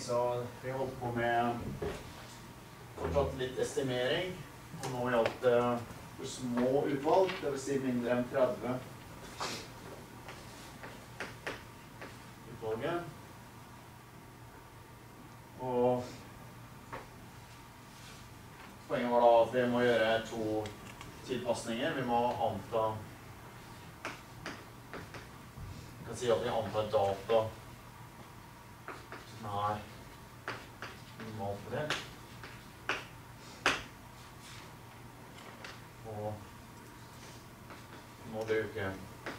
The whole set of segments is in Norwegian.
så vi holdt på med fortsatt litt estimering. Og nå gjaldt det for små utvalg, dvs. Si mindre enn 30 utvalget. Og poenget var da at vi må gjøre to tilpasninger. Vi må anta Vi kan si at vi antar data som er normalt fordelt. Og må bruke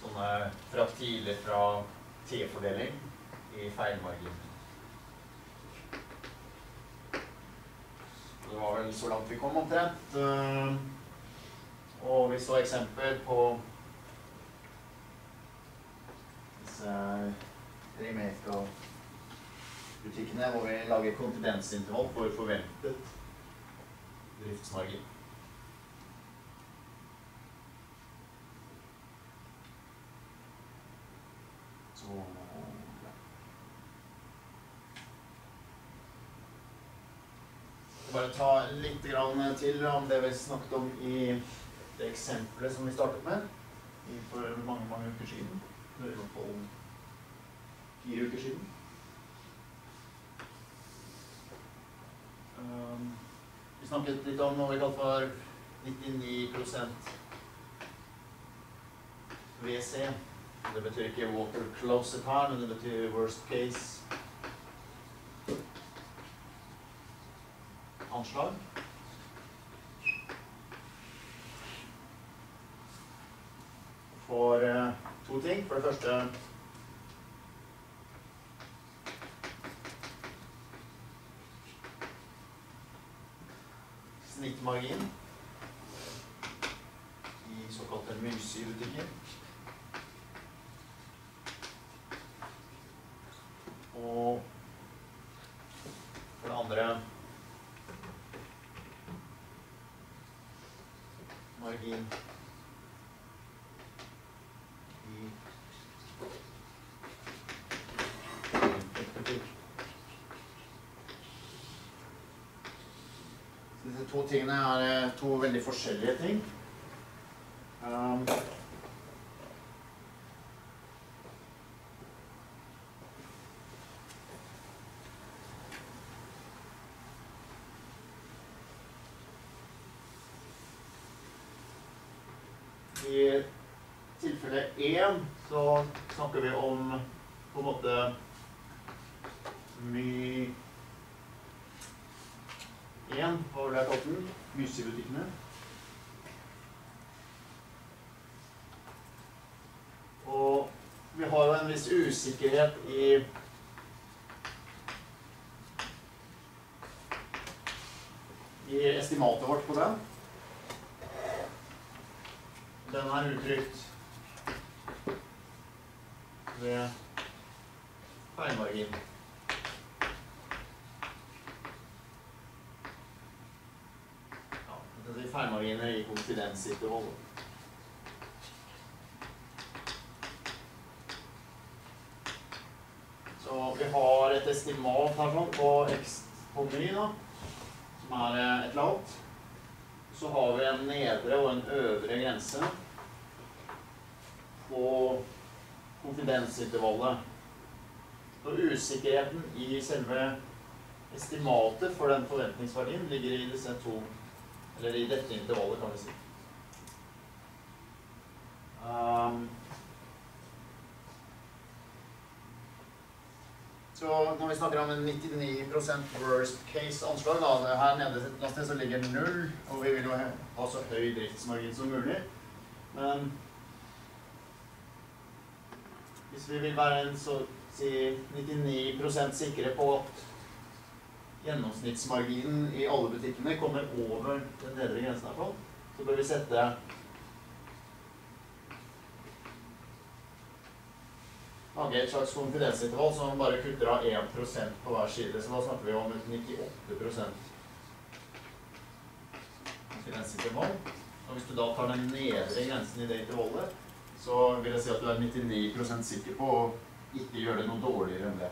sånne fraktiler fra T-fordeling i feilmargin. Det var vel så langt vi kom omtrent. Eh, Og vi så eksempel på disse Remake-butikkene hvor vi lager konfidensintervall for forventet driftsmargin. Bare ta litt til om det vi snakket om i det eksempelet som vi startet med for mange, mange uker siden. Er i hvert fall fire uker siden. Um, vi snakket litt om noe vi kalte for 99% WC. Det betyr ikke water closet her, men det betyr worst case anslag. For eh, to ting. For det første snittmargin i såkalte musebutikker. Og for det andre margin i butikk. Så Disse to tingene er eh, to veldig forskjellige ting. Um, I tilfelle én så snakker vi om på en måte my... Én, hva var det jeg kalte den? Mysebutikkene. Og vi har jo en viss usikkerhet i i estimatet vårt på den. Den er uttrykt ved feilmargin. Ja, feilmarginer i konfidensintervall. Så vi estimat her sånn på my, da, som er eh, et eller annet. Så har vi en nedre og en øvre grense på konfidensintervallet. Og usikkerheten i selve estimatet for den forventningsverdien ligger i disse to, eller i dette intervallet, kan vi si. Um, så når vi snakker om en 99% worst case anslag, da, her nede sted så ligger null, og vi vil jo ha så høy driftsmargin som mulig. Men hvis vi vil være en så si 99% sikre på at gjennomsnittsmarginen i alle butikkene kommer over den nedre grensen så bør vi sette lage et slags konfidensintervall som bare kutter av 1% på hver side. Så da snakker vi om 98% konfidensintervall. Og hvis du da tar den nedre grensen i det intervallet, så vil jeg si at du er 99% sikker på å ikke gjøre det noe dårligere enn det.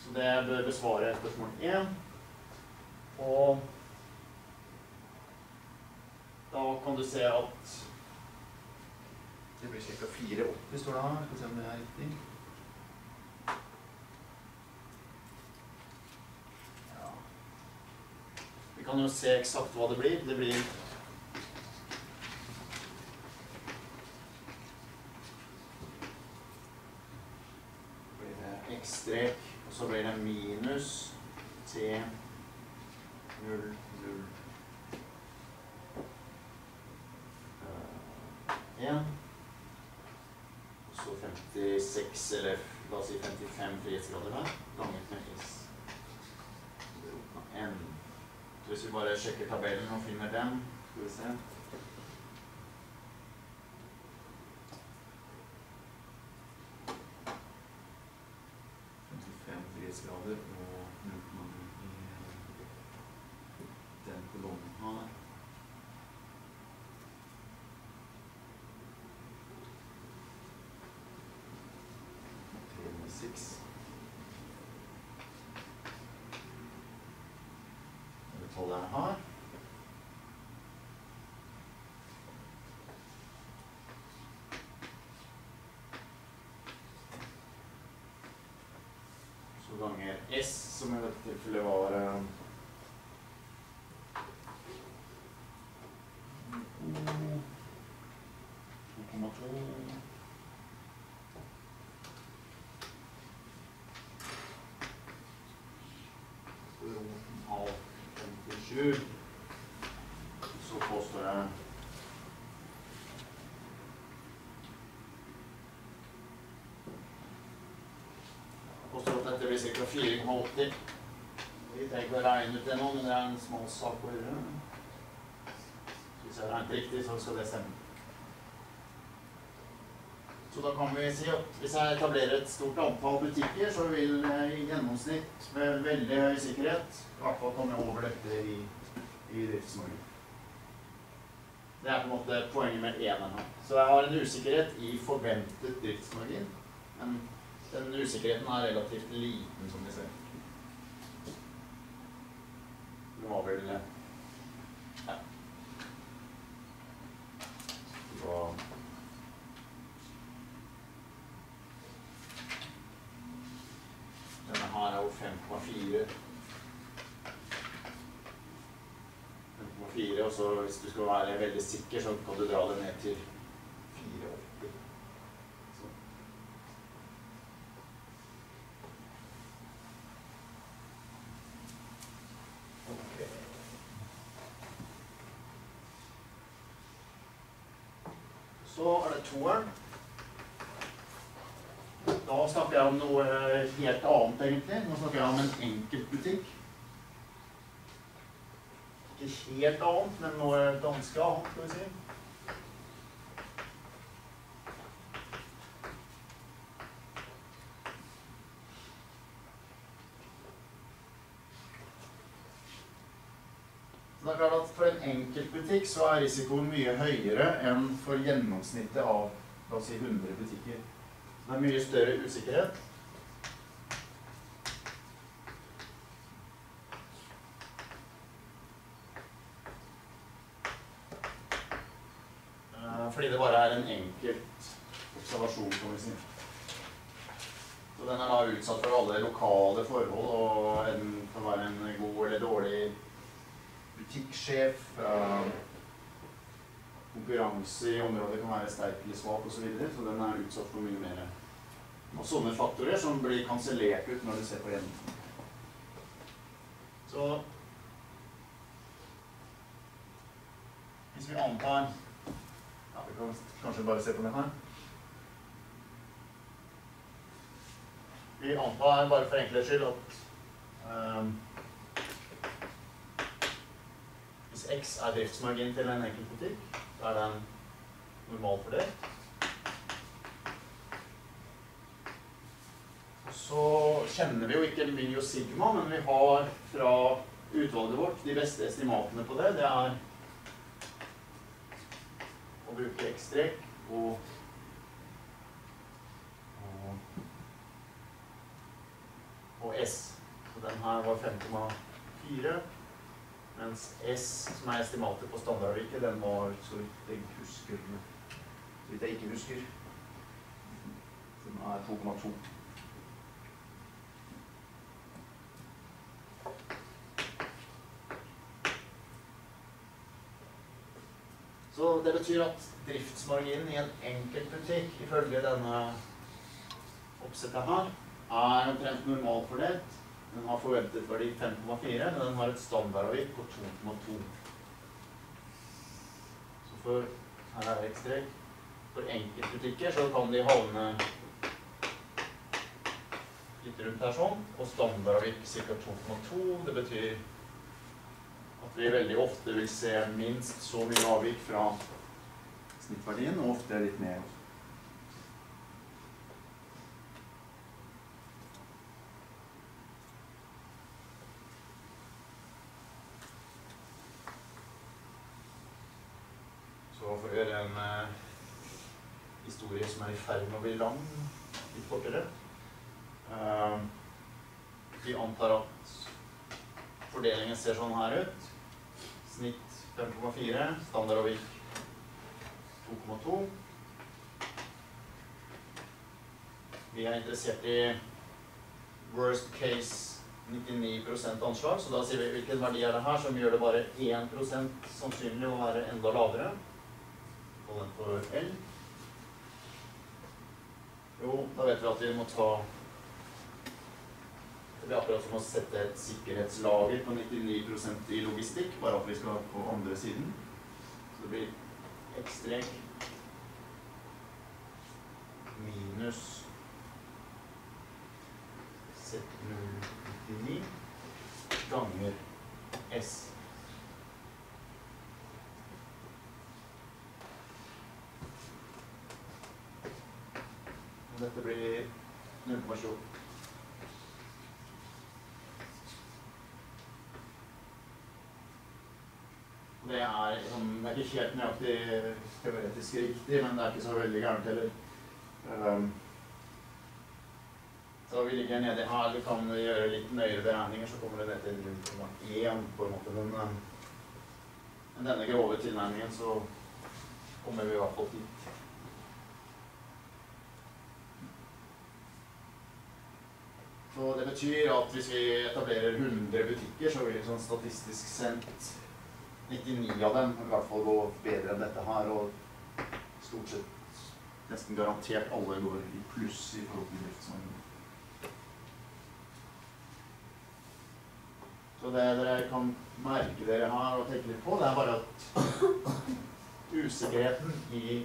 Så det bør besvare spørsmål 1. Og da kan du se at det blir ca. 4,80 står det her. Skal vi se om det er riktig. Ja. Vi kan jo se eksakt hva det blir. Det blir X-strek, og så blir det minus T 0, 0 1 og så 56, eller la oss si 55 frihetsgrader her, ganget med S. N. Hvis vi bare sjekker tabellen og finner den, skal vi se. Frihetsgrader og 0,9 i den kolonnen her. Tre med seks. Og har. Så ganger S, som i dette tilfellet var eh, to komma to. roten av 57. Så påstår jeg påstår at dette blir ca. 4,80. Vi trenger ikke å regne ut det nå, men det er en små sak å gjøre. Hvis jeg regnet riktig, så skal det stemme. Så da kan vi si at hvis jeg etablerer et stort antall butikker, så vil jeg i gjennomsnitt med veldig høy sikkerhet i hvert fall komme over dette i, i driftsmargin. Det er på en måte poenget med eneren her. Så jeg har en usikkerhet i forventet driftsmargin. Men den usikkerheten er relativt liten, som vi ser. Det var vel Ja. Det var Denne her er jo 5,4. 5,4, og så hvis du skal være veldig sikker, så kan du dra det ned til 84. Sånn. Ok. Så er det toeren. Da snakker jeg om noe helt annet, egentlig. Nå snakker jeg om en enkeltbutikk. Helt annet, men noe ganske annet, skal vi si. Så det er klart at For en enkeltbutikk så er risikoen mye høyere enn for gjennomsnittet av la oss si 100 butikker. Det er mye større usikkerhet. Eh, Fordi det bare er en enkelt observasjon, kan vi si. Så den er da utsatt for alle lokale forhold, og en kan være en god eller dårlig butikksjef. Konkurranse i området kan være sterk eller svak osv. Så, videre, så den er utsatt for mye mer. Og sånne faktorer som blir kansellert ut når du ser på gjennomsnittet. Så Hvis vi antar kan kanskje bare se på den her. Vi antar bare for enkelhets skyld at um, hvis X er driftsmargin til en enkelt butikk, så er den normalt fordelt. Så kjenner vi jo ikke Miljo Sigma, men vi har fra utvalget vårt, de beste estimatene på det, det er å bruke X-strek og, og og S. Så den her var 5,4. Mens S, som er estimatet på standardavviket, den var så vidt jeg husker Så vidt jeg ikke husker Den er 2,2. Så det betyr at driftsmarginen i en enkeltbutikk ifølge denne oppsettet her er omtrent normalfordelt. Den har forventet verdi 5,4, men den har et standardavvik på 2,2. Så for her er det ekstrek. For enkeltbutikker så kan de havne litt rundt her sånn, og standardavvik ca. 2,2. Det betyr at vi veldig ofte vil se minst så mye avvik fra snittverdien, og ofte litt mer. Så for å gjøre en eh, historie som er i ferd med å bli lang, litt kortere eh, Vi antar at fordelingen ser sånn her ut. Snitt 5,4, standardavvik 2,2. Vi er interessert i worst case 99 anslag, så da sier vi hvilken verdi er det her som gjør det bare 1 sannsynlig å være enda lavere. Og den for L. Jo, da vet vi at vi må ta Det er akkurat som å sette et sikkerhetslager på 99% i logistikk, bare at vi skal på andre siden. Så det blir X-strek minus Z099 ganger S. Dette blir 0,28. Det er, liksom, det er ikke helt nøyaktig teoretisk riktig, men det er ikke så veldig gærent heller. Um, så vi ligger nede her, du kan gjøre litt nøyere beregninger, så kommer det ned til 0,1 på en måte. Men, um, med denne grove tilnærmingen så kommer vi i hvert fall dit. Så det betyr at hvis vi etablerer 100 butikker, så vil vi sånn statistisk sendt 99 av dem i hvert fall gå bedre enn dette her, og stort sett nesten garantert alle går i pluss i forhold til driftsmarginen. Så det dere kan merke dere her og tenke litt på, det er bare at usikkerheten i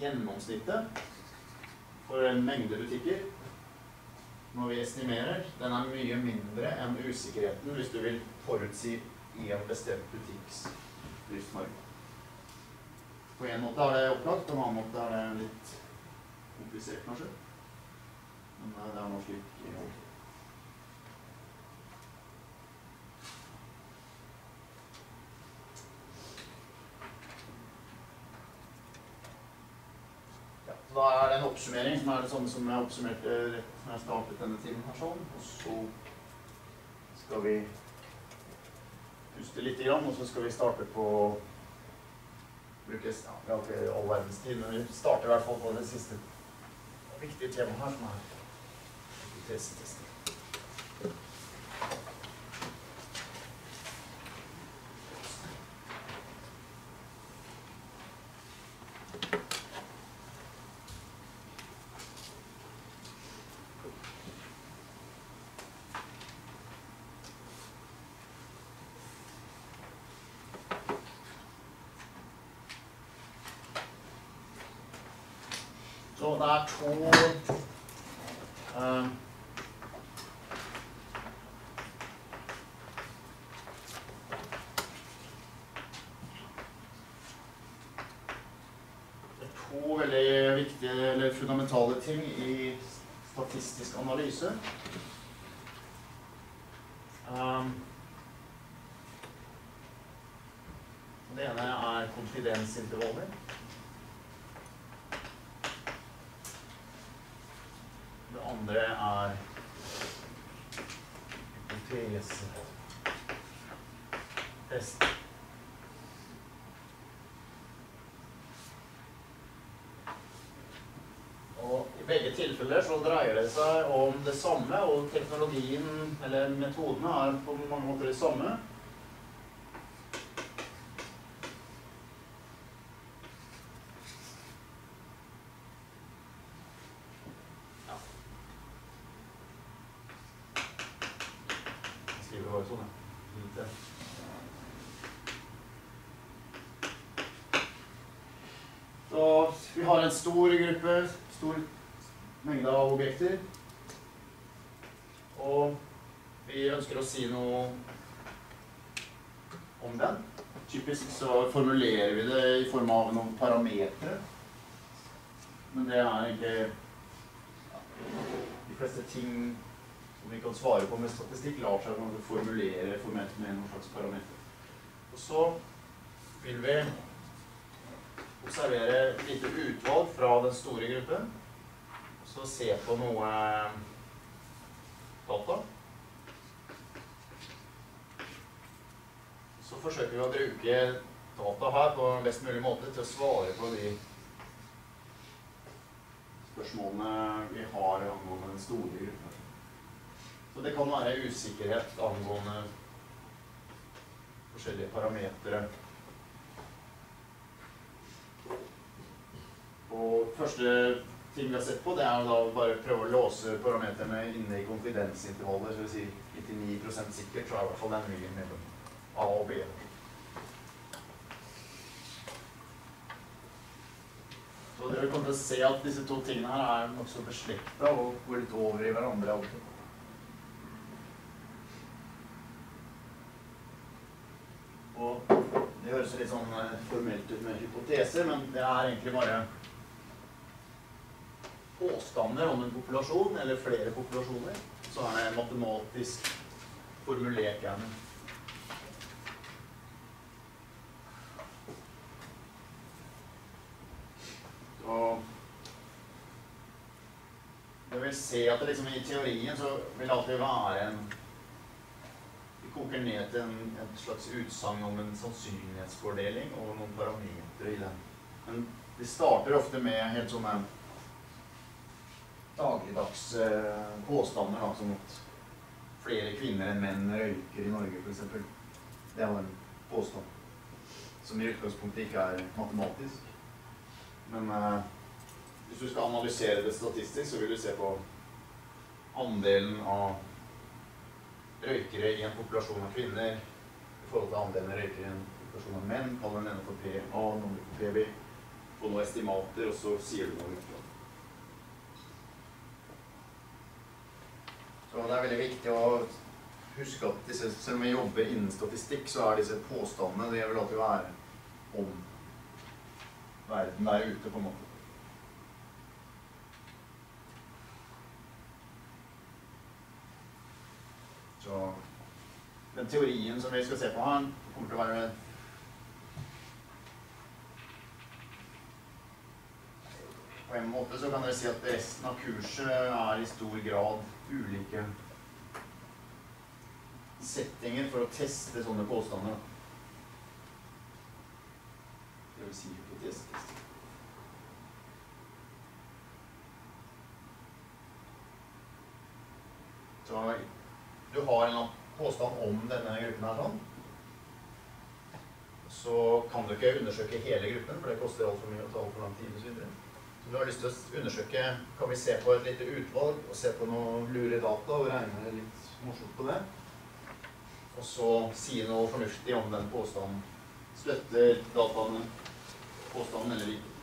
gjennomsnittet for en mengde butikker når vi estimerer, den er mye mindre enn usikkerheten hvis du vil forutsi i en bestemt butikks driftsmarked. På en måte er det opplagt, på en annen måte er det litt komplisert, kanskje. Men det er noe slik i år. Ja, så da er det en oppsummering som er det samme som jeg oppsummerte rett når jeg startet denne timen her sånn. Og så skal vi puste litt, og så skal vi starte på brukes, ja, Vi har ikke all verdens tid, men vi starter i hvert fall på det siste viktige temaet her, som er hypotesetesten. Så det er to um, to veldig viktige eller fundamentale ting i statistisk analyse. Um, det ene er konfidensintervaller. Det andre er hypotesetest. Og I begge tilfeller så dreier det seg om det samme, og teknologien, eller metodene, er på mange måter det samme. Ja. Jeg skriver bare sånn, jeg. Lite. Så vi har en stor gruppe, stor mengde av objekter. Og vi ønsker å si noe om den. Typisk så formulerer vi det i form av noen parametere. Men det er ikke ja, De fleste ting som svare på med statistikk, lar seg når du formulerer formelt med noen slags parameter. Og så vil vi observere et lite utvalg fra den store gruppen. Og Så se på noe data. Så forsøker vi å bruke data her på best mulig måte til å svare på de spørsmålene vi har angående den store gruppen. Så det kan være usikkerhet angående forskjellige parametere. Og første ting vi har sett på, det er å bare prøve å låse parameterne inne i konfidensintervallet. Så vil si 99 sikkert, så er i hvert fall den mye mellom A og B. Så dere kommer til å se at disse to tingene her er nokså beslekta og går litt over i hverandre alltid. Og det litt sånn eh, formelt ut med hypoteser, men det er egentlig bare påstander om en populasjon, eller flere populasjoner. Så er det matematisk formulert gjerne. Det vil se at det liksom i teorien så vil det alltid være en koker ned til en, et slags utsagn om en sannsynlighetsfordeling og noen parametere i den. Men de starter ofte med helt sånne dagligdags eh, påstander, da, som at flere kvinner enn menn røyker i Norge, f.eks. Det er en påstand som i utgangspunktet ikke er matematisk. Men eh, hvis du skal analysere det statistisk, så vil du se på andelen av røykere i en populasjon av kvinner i forhold til andelen røykere i en populasjon av menn. Kall den ene for PA, noen for PB. Få noen estimater, og så sier du noe. Så det er veldig viktig å huske at disse, selv om vi jobber innen statistikk, så er disse påstandene det vil alltid være om verden der ute, på en måte. Så den teorien som vi skal se på her, kommer til å være På en måte så kan dere si at resten av kurset er i stor grad ulike settinger for å teste sånne påstander. Det vil si hypotesetest. Så du har en påstand om denne gruppen her sånn. Så kan du ikke undersøke hele gruppen, for det koster altfor mye å ta altfor lang tid osv. Så du har lyst til å undersøke Kan vi se på et lite utvalg og se på noen lure data og regne litt morsomt på det? Og så si noe fornuftig om den påstanden. Støtter dataene påstanden eller ikke?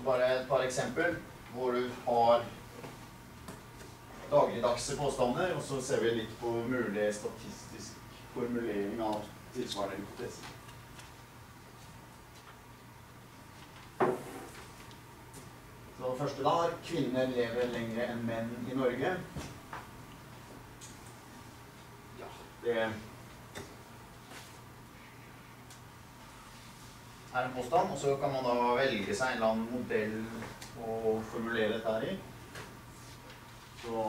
Så bare et par eksempel hvor du har dagligdagse påstander, og så ser vi litt på mulig statistisk formulering av tilsvarende hypotese. Så det første da er kvinner lever lenger enn menn i Norge. Ja, det er en påstand, og så kan man da velge seg en eller annen modell å formulere dette her i. Så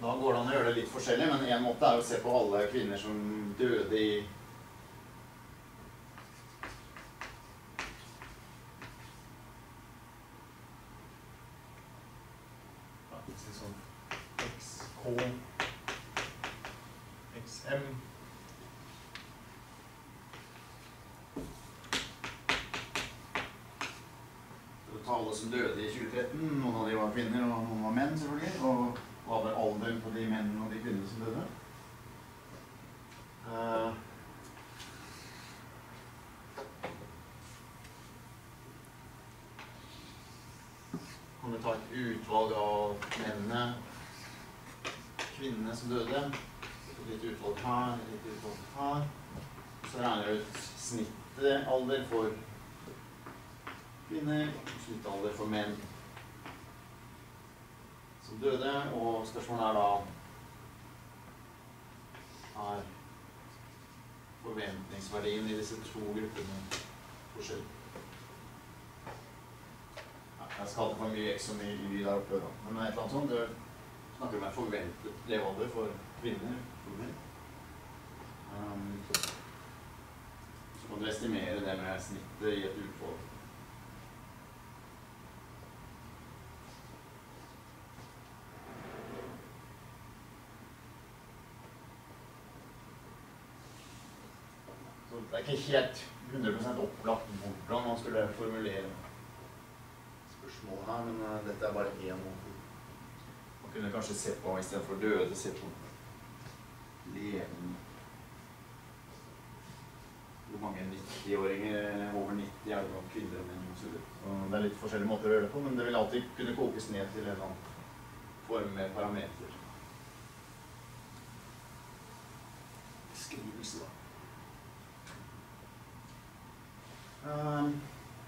Da går det an å gjøre det litt forskjellig, men én måte er å se på alle kvinner som døde i Ja, det ser sånn XK XM For å ta alle som døde i 2013. Noen av de var kvinner, og noen var menn, selvfølgelig. Og hva var alderen på de mennene og de kvinnene som døde? Uh, kan vi ta et utvalg av mennene, kvinnene som døde. Et lite utvalg her, et lite utvalg her. Så regner jeg ut snittalder for kvinner, snittalder for menn som døde. Og spørsmålet er da Er forventningsverdien i disse to gruppene forskjell? Jeg skal ha for mye og mye Y der oppe, da. Men et eller annet sånt. Det snakker om en forventet levealder for kvinner. For menn. Um, så kan du estimere det med snittet i et utvalg. Så det er ikke helt 100 opplagt hvordan man skulle formulere spørsmål her, men uh, dette er bare én måte. Man kunne kanskje se på, istedenfor døde, se på levende. Hvor mange 90-åringer over 90 er det blant kvinner og menn osv. Det er litt forskjellige måter å gjøre det på, men det vil alltid kunne kokes ned til en eller annen form med parameter. Beskrivelse, da. Eh,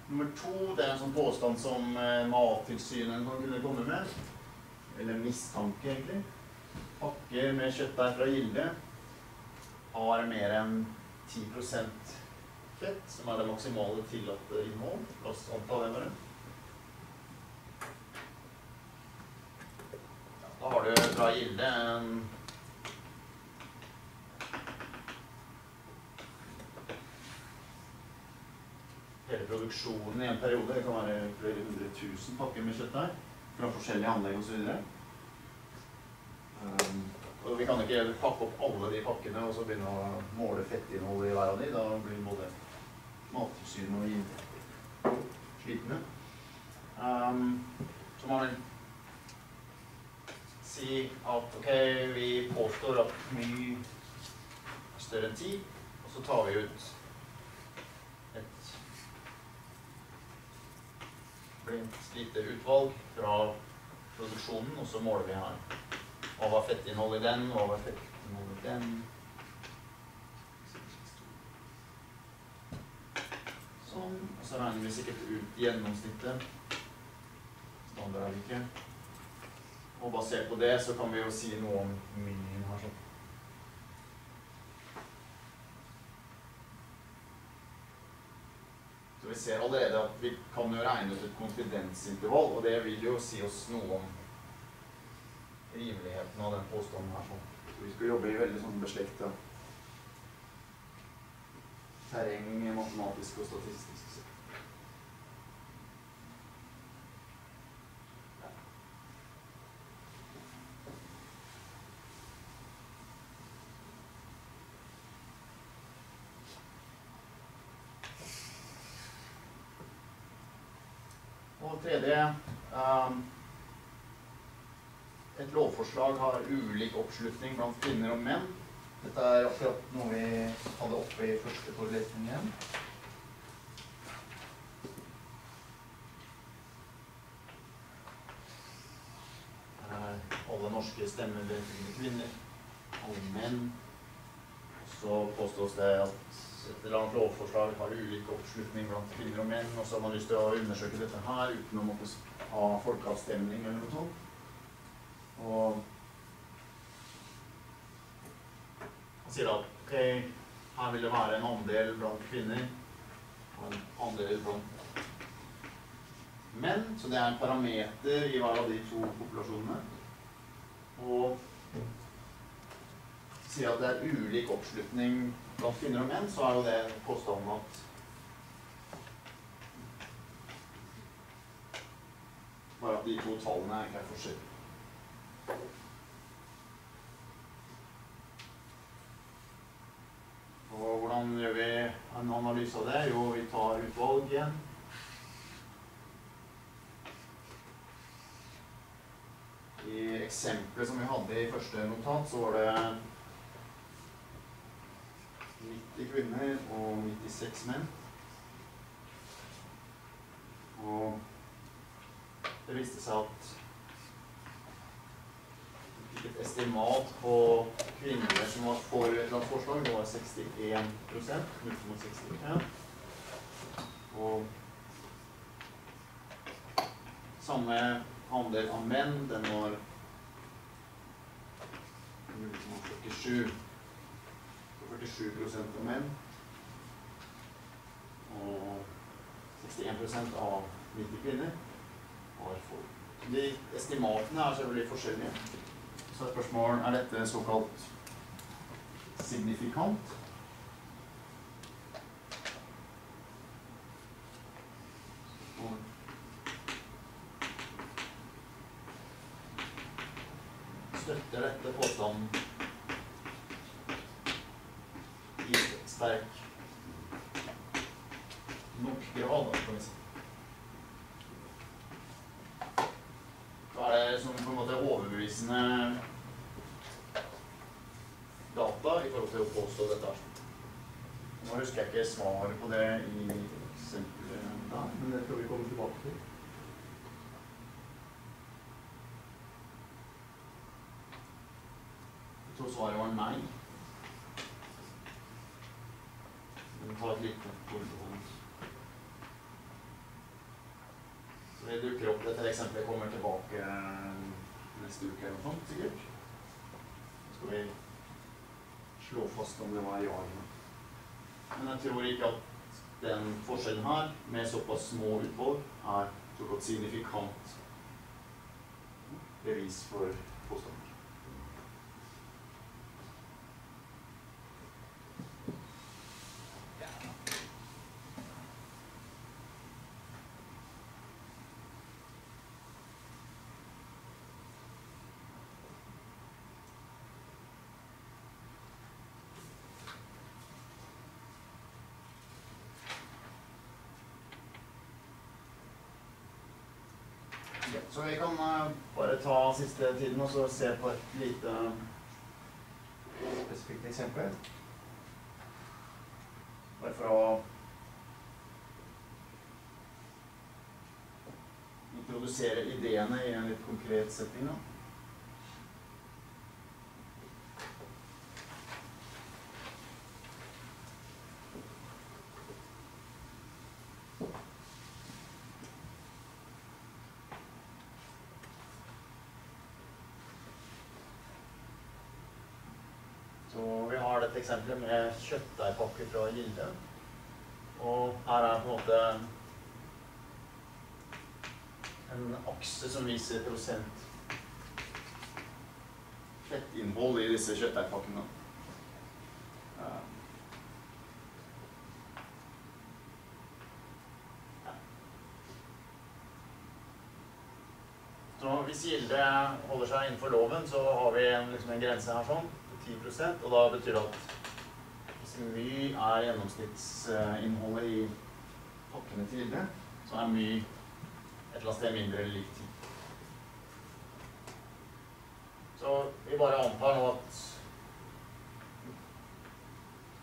nummer to, det er en sånn påstand som uh, Mattilsynet kan kunne komme med. Eller mistanke, egentlig. Pakker med kjøttdeig fra Gilde har mer enn 10% fett, som er det maksimale tillatte innhold. La oss anta det bare. Da har du fra Gilde en hele produksjonen i en periode. Det kan være flere hundre tusen pakker med kjøttdeig fra forskjellige anlegg osv. Um, og vi kan ikke pakke opp alle de pakkene og så begynne å måle fettinnholdet i hver av de. Da blir både Mattilsynet og Gilde slitne. Um, så må man si at ok, vi påstår at mye er større enn 10, og så tar vi ut et blindt lite utvalg fra produksjonen, og så måler vi her. Hva var fettinnholdet i den, hva var fettinnholdet i den. Sånn. Og så regner vi sikkert ut gjennomsnittet. Standard det ikke. Og basert på det så kan vi jo si noe om minien her sånn. Vi ser allerede at vi kan jo regne ut et konfidensintervall, og det vil jo si oss noe om rimeligheten av den påstanden her. Sånn. Så vi skal jobbe i veldig sånn beslekta terreng matematisk og statistisk. sett. Og tredje um, Et lovforslag har ulik oppslutning blant kvinner og menn. Dette er akkurat noe vi hadde oppe i første forelesning igjen. Eh, Alle norske stemmer ved kvinner. Alle menn så påstås det at et eller annet lovforslag har ulik oppslutning blant kvinner og menn, og så har man lyst til å undersøke dette her uten å måtte ha folkeavstemning eller noe sånt. Og han sier at ok, her vil det være en andel blant kvinner og en andel blant menn, så det er en parameter i hver av de to populasjonene. Og sier at det er ulik oppslutning blant kvinner og menn, så er jo det påstanden at Bare at de to tallene ikke er forskjellige. Og hvordan gjør vi en analyse av det? Jo, vi tar utvalg igjen. I eksempelet som vi hadde i første notat, så var det 90 kvinner og 96 menn. Og det viste seg at vi fikk et estimat på kvinner som var for et eller annet forslag. Det var 61 0,61. Og samme andel av menn, den var 0,47. 47% av menn. Og 61% av 90 kvinner har for. De estimatene er selvfølgelig forskjellige. Så er spørsmålet er dette såkalt signifikant. Støtter dette påstanden i sterk nok grad, kan vi si. Da er det som på en måte overbevisende data i forhold til å påstå dette. Nå husker jeg ikke svaret på det i eksempelet da, men det skal vi komme tilbake til. Jeg tror svaret var nei. Tar et lite korresponds. Så det dukker opp dette eksempelet kommer tilbake neste uke eller noe sånt, sikkert. Så skal vi slå fast om det var ja eller nei. Men jeg tror ikke at den forskjellen her, med såpass små utvalg, er så godt signifikant bevis for påstanden. Ja, Så vi kan eh, bare ta siste tiden og så se på et lite spesifikt eksempel. Bare for å introdusere ideene i en litt konkret setting. Da. Så vi har dette eksempelet med kjøttdeigpakke fra Gilde. Og her er på en måte en akse som viser prosent fettinnhold i disse kjøttdeigpakkene. Så hvis Gilde holder seg innenfor loven, så har vi en, liksom en grense her sånn. 10 og da betyr det at hvis my er gjennomsnittsinnholdet i pakkene til Gilde, så er my et eller annet sted mindre eller lik 10. Så vi bare antar nå at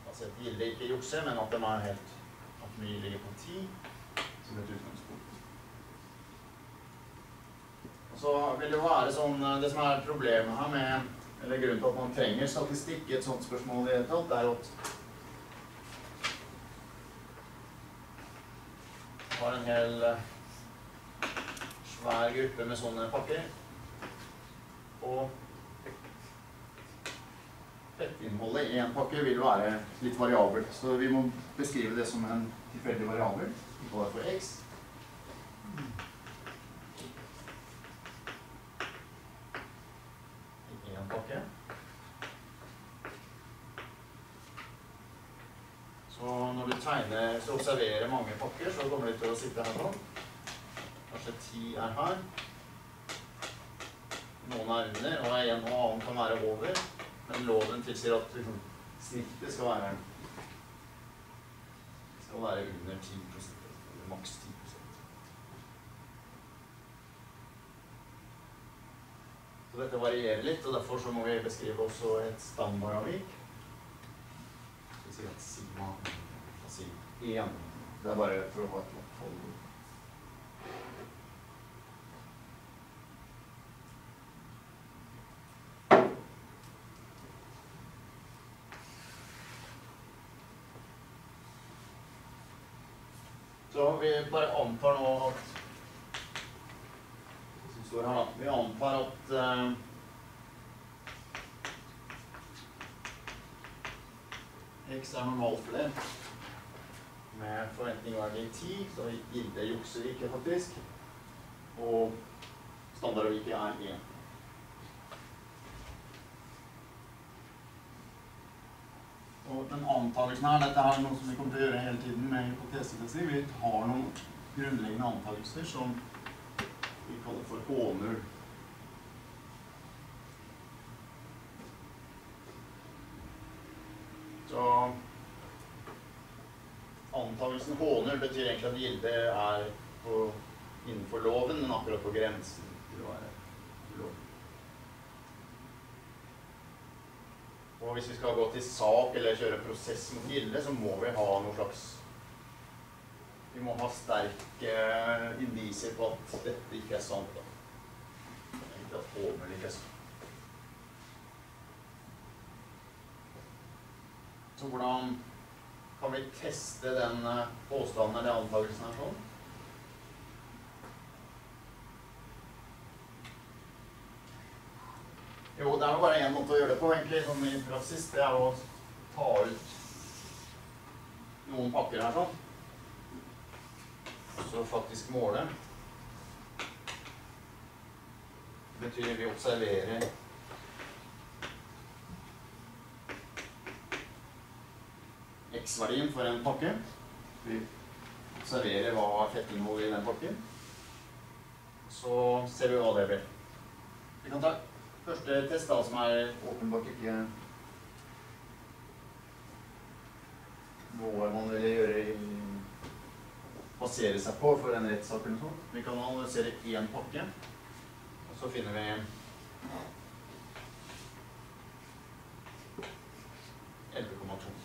altså at Gilde ikke jukser, men at er helt at my ligger på 10 som et utgangspunkt. Så vil det jo være sånn Det som er problemet her med eller grunnen til at man trenger statistikk i et sånt spørsmål i det hele tatt, er jo at vi har en hel eh, svær gruppe med sånne pakker. Og fettinnholdet i en pakke vil være litt variabelt. Så vi må beskrive det som en tilfeldig variabel. Vi kaller det for x. I en pakke. Så når du tegner, så observerer mange pakker, så kommer de til å sitte her sånn. Kanskje ti er her. Noen er under, og en og annen kan være over. Men loven tilsier at snittet skal være skal være under 10 eller maks 10% Så dette varierer litt, og derfor må vi beskrive også et standardavvik. Vi sier at sigma og sigma 1. Det er bare for å ha et opphold. Så vi bare antar nå at som står her da, Vi antar at X er normalt for det. med forventningsverdi 10, så gilde jukser ikke faktisk. Og standardavviket er 1. Og den antakelsen her, dette er noe som vi kommer til å gjøre hele tiden med hypotesefesting. Vi har noen grunnleggende antakelser som vi kaller for H0. Så antakelsen H0 betyr egentlig at gilde er på, innenfor loven, men akkurat på grensen til å være ulovlig. Og hvis vi skal gå til sak eller kjøre prosess mot gilde, så må vi ha noe slags Vi må ha sterke indisier på at dette ikke er sant. da. Egentlig at H0 ikke er sant. Så hvordan kan vi teste den eh, påstanden eller antakelsen her sånn? Jo, det er jo bare én måte å gjøre det på, egentlig, sånn i praksis. Det er å ta ut noen pakker her sånn. Og så faktisk måle. Det betyr vi observerer X-verdien for en pakke. Vi observerer hva fettinnholdet i den pakken. Så ser vi hva det blir. Vi kan ta første test, da, som er åpenbart ikke noe man vil gjøre i basere seg på for en rettssak eller noe sånt. Vi kan analysere én pakke, og så finner vi 11,2.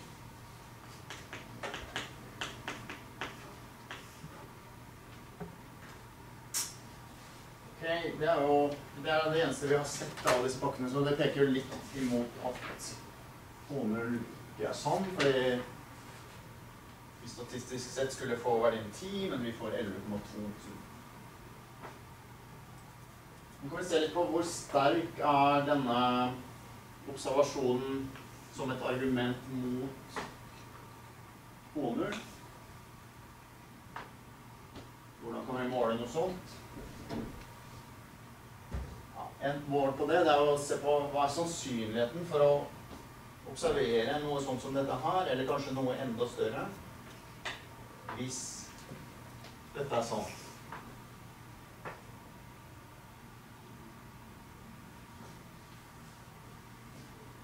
Ok, det er jo det, er det eneste vi har sett av disse pakkene, så det peker jo litt imot at H0 ikke er sann, fordi vi statistisk sett skulle få verdien 10, men vi får 11,2. Nå kan vi se litt på hvor sterk er denne observasjonen som et argument mot H0. Hvordan kan vi måle noe sånt? En mål på det, det er å se på hva er sannsynligheten for å observere noe sånt som dette her, eller kanskje noe enda større, hvis dette er sant.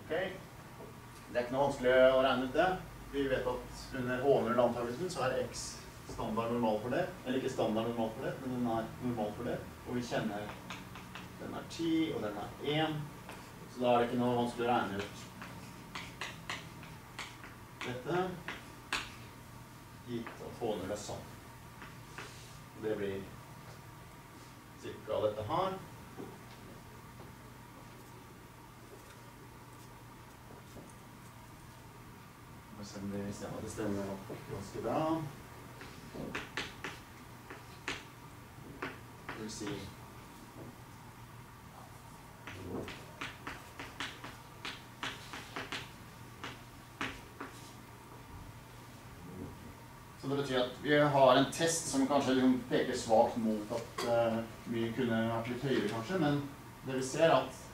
Ok, det er ikke noe vanskelig å regne ut det. Vi vet at under H0-antakelsen så er X standard normal for det. Eller ikke standard normal for det, men den er normal for det. Og vi kjenner den er 10, og den er 1. Så da er det ikke noe vanskelig å regne ut dette, gitt at h det sånn. Det blir cirka dette her. Må se om det stemmer. Det stemmer ganske bra. Det vil si så det betyr at vi har en test som kanskje liksom peker svakt mot at uh, mye kunne vært litt høyere, kanskje, men det vi ser, er at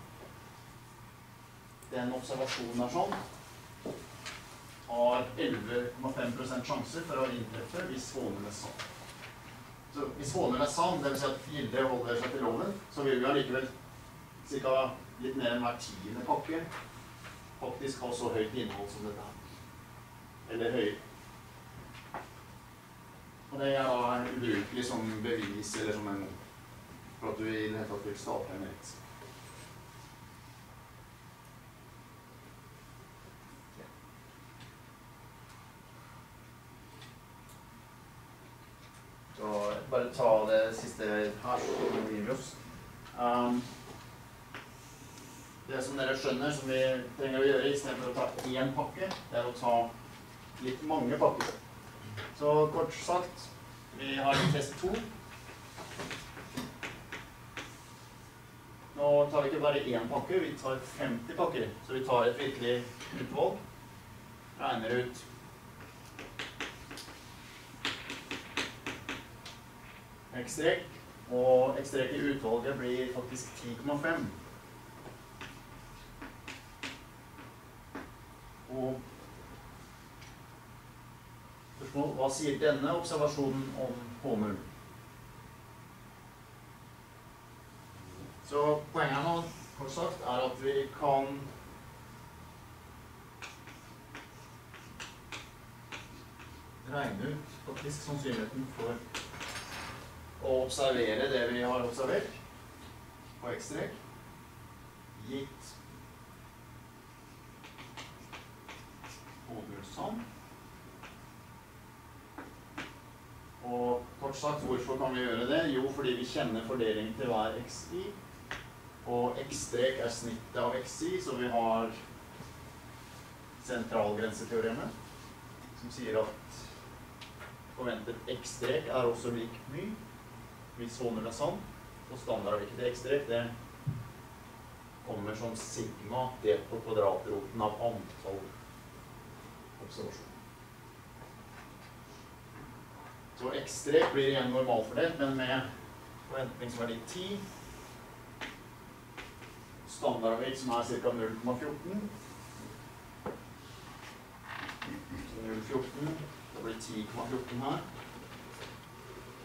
den observasjonen er sånn har 11,5 sjanse for å inntreffe hvis Hånen er sann. Så hvis Hånen er sann, dvs. Si at gildet holder seg til loven, så vil vi allikevel ca. litt mer enn hver tiende pakke faktisk har så høyt innhold som dette her. Eller høyere. Og det er da ubrukelig som bevis eller som en for at du i det hele tatt vil starte en rett. Så bare ta det siste her. Um, det som dere skjønner, som vi trenger å gjøre istedenfor å ta én pakke, det er å ta litt mange pakker. Så kort sagt, vi har test to. Nå tar vi ikke bare én pakke, vi tar 50 pakker. Så vi tar et virkelig utvalg, regner ut X-strek, og X-strek i utvalget blir faktisk 10,5. Og spørsmål hva sier denne observasjonen om H0? Så poenget nå, kort sagt, er at vi kan regne ut faktisk sannsynligheten for å observere det vi har observert på X-strek, gitt hovedsann. Og kort sagt, hvorfor kan vi gjøre det? Jo, fordi vi kjenner fordelingen til hver xi. Og x-strek er snittet av xi, så vi har sentralgrenseteoremet, som sier at forventet x-strek er også lik my hvis H0 er sann. Og standardavviket til x-strek, det kommer som sigma delt på kvadratroten av antall observasjoner. Så x-strek blir igjen normalfordelt, men med forventningsverdi 10. Standardavvik som er ca. 0,14. Så 0,14. Det blir 10,14 her.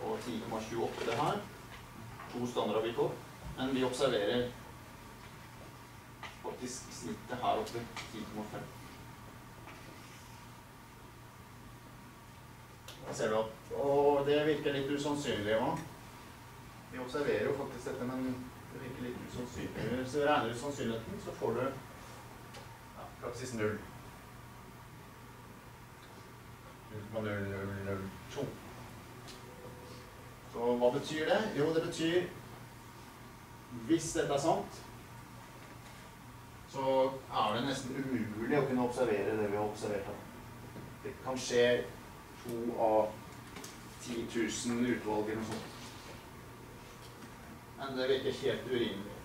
Og 10,28 her. To standardavvik opp. Men vi observerer faktisk snittet her oppe 10,5. Ser du at Og det virker litt usannsynlig òg. Vi observerer jo faktisk dette, men det virker litt usannsynlig. Hvis du regner ut sannsynligheten, så får du ja, praksis null. 0,0002. Så hva betyr det? Jo, det betyr Hvis dette er sant, så er det nesten umulig å kunne observere det vi har observert. Det kan skje to av 10 000 utvalg eller noe sånt. Men det virker helt urimelig.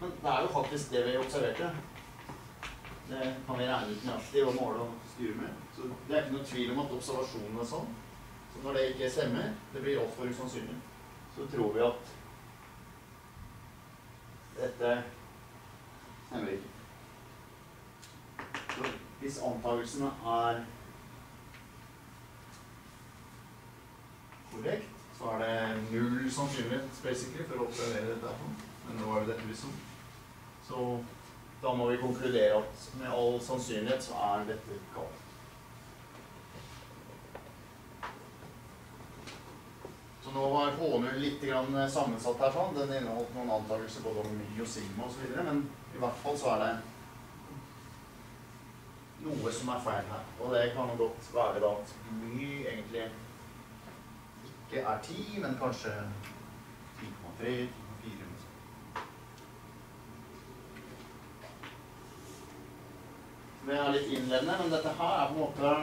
Men det er jo faktisk det vi observerte. Det kan vi regne ut nøyaktig og måle og styre med. Så det er ikke noe tvil om at observasjonen er sånn. Så når det ikke stemmer, det blir altfor usannsynlig, så tror vi at dette stemmer ikke. Så hvis antakelsene er korrekt, så er det null sannsynlighet basically for å observere dette. Men nå er jo dette vi så. Så da må vi konkludere at med all sannsynlighet så er dette galt. Så nå var H0 litt sammensatt her. sånn. Den inneholdt noen antakelser både om my og sigma osv. Men i hvert fall så er det noe som er feil her. Og det kan godt være da at my egentlig ikke er 10, men kanskje 10,3, 10,4 Vi er litt innledende, men dette her er på en måte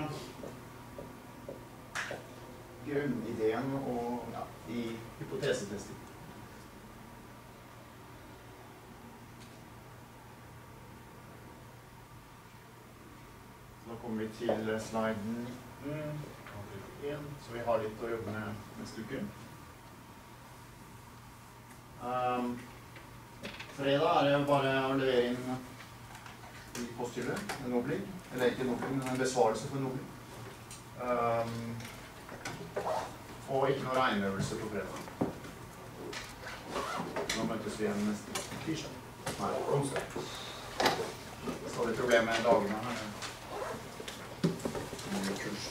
grunnideen og ja, i hypotesetesting. Så da kommer vi til slide 19 og 1, så vi har litt å jobbe med neste uke. Um, fredag er det bare å levere inn i posthylle en nobling. Eller ikke en nobling, men en besvarelse for en nobling. Um, og ikke noe regneøvelse på fredag. Nå møtes vi igjen neste tirsdag. Nei, onsdag. Stadig problemer med dagene her. Kurs.